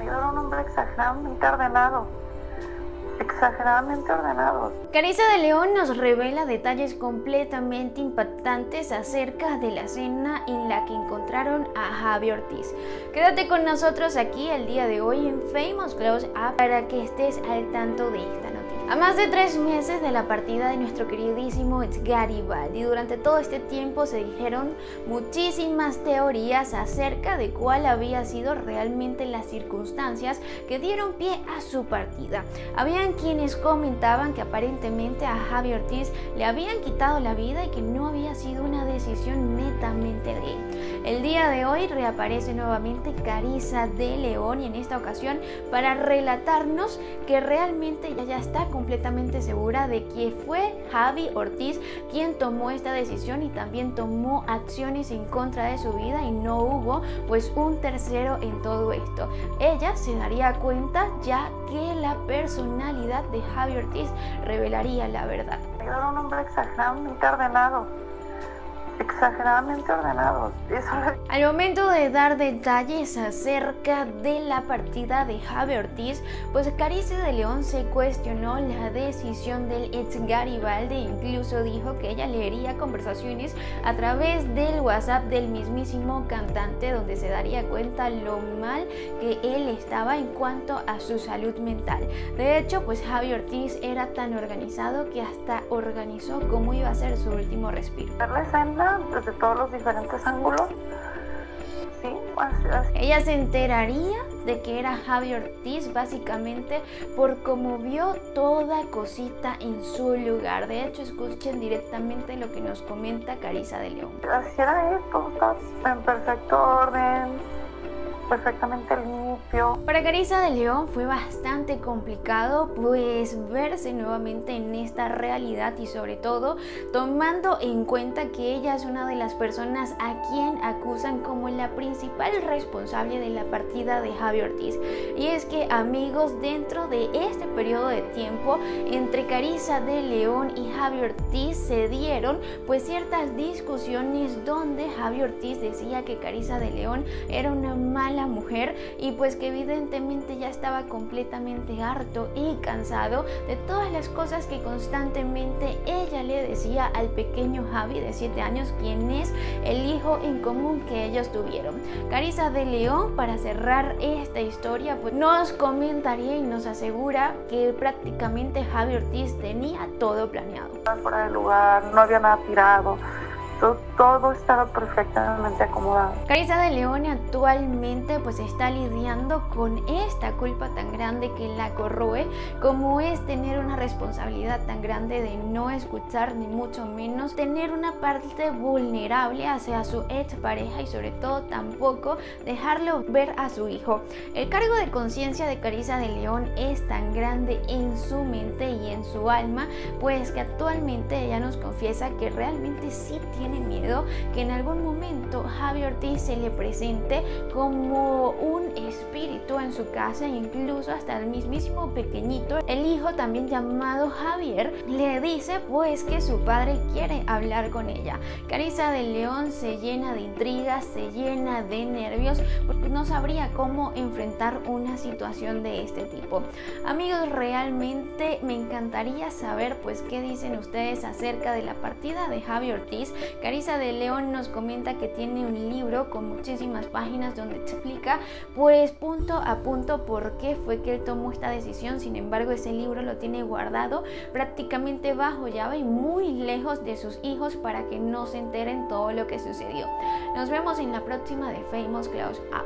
Era un hombre exageradamente ordenado. Exageradamente ordenado. De León nos revela detalles completamente impactantes acerca de la escena en la que encontraron a Javi Ortiz. Quédate con nosotros aquí el día de hoy en Famous Close Up para que estés al tanto de esta. A más de tres meses de la partida de nuestro queridísimo Garibaldi, durante todo este tiempo se dijeron muchísimas teorías acerca de cuál había sido realmente las circunstancias que dieron pie a su partida. Habían quienes comentaban que aparentemente a Javi Ortiz le habían quitado la vida y que no había sido una decisión netamente de él. El día de hoy reaparece nuevamente Carisa de León y en esta ocasión para relatarnos que realmente ya, ya está completamente segura de que fue Javi Ortiz quien tomó esta decisión y también tomó acciones en contra de su vida y no hubo pues un tercero en todo esto. Ella se daría cuenta ya que la personalidad de Javi Ortiz revelaría la verdad. Era un hombre exageradamente ordenado exageradamente ordenados. Al momento de dar detalles acerca de la partida de Javi Ortiz, pues Carice de León se cuestionó la decisión del ex Garibaldi e incluso dijo que ella leería conversaciones a través del WhatsApp del mismísimo cantante donde se daría cuenta lo mal que él estaba en cuanto a su salud mental. De hecho, pues Javi Ortiz era tan organizado que hasta organizó cómo iba a ser su último respiro desde todos los diferentes ángulos. Sí, Ella se enteraría de que era Javi Ortiz básicamente por cómo vio toda cosita en su lugar. De hecho, escuchen directamente lo que nos comenta Carisa de León. Así era esto, en perfecto orden, perfectamente limpio. Para Carissa de León fue bastante complicado pues verse nuevamente en esta realidad y sobre todo tomando en cuenta que ella es una de las personas a quien acusan como la principal responsable de la partida de Javi Ortiz. Y es que amigos, dentro de este periodo de tiempo entre Carissa de León y Javi Ortiz se dieron pues ciertas discusiones donde Javi Ortiz decía que Carissa de León era una mala la mujer y pues que evidentemente ya estaba completamente harto y cansado de todas las cosas que constantemente ella le decía al pequeño Javi de 7 años, quien es el hijo en común que ellos tuvieron. Carisa de León, para cerrar esta historia, pues nos comentaría y nos asegura que prácticamente Javi Ortiz tenía todo planeado. Fuera del lugar, no había nada tirado todo, estaba perfectamente acomodado. Carissa de Leone actualmente pues está lidiando con esta culpa tan grande que la corroe, como es tener una responsabilidad tan grande de no escuchar ni mucho menos tener una parte vulnerable hacia su ex pareja y sobre todo tampoco dejarlo ver a su hijo. El cargo de conciencia de Carissa de León es tan grande en su mente y en su alma, pues que actualmente ella nos confiesa que realmente sí tiene miedo que en algún momento Javi Ortiz se le presente como un espíritu en su casa e incluso hasta el mismísimo pequeñito, el hijo también llamado Javier, le dice pues que su padre quiere hablar con ella. Carissa de León se llena de intrigas, se llena de nervios porque no sabría cómo enfrentar una situación de este tipo. Amigos, realmente me encantaría saber pues qué dicen ustedes acerca de la partida de Javi Ortiz De León nos comenta que tiene un libro con muchísimas páginas donde explica pues punto a punto por qué fue que él tomó esta decisión. Sin embargo, ese libro lo tiene guardado prácticamente bajo llave y muy lejos de sus hijos para que no se enteren todo lo que sucedió. Nos vemos en la próxima de Famous Close Up.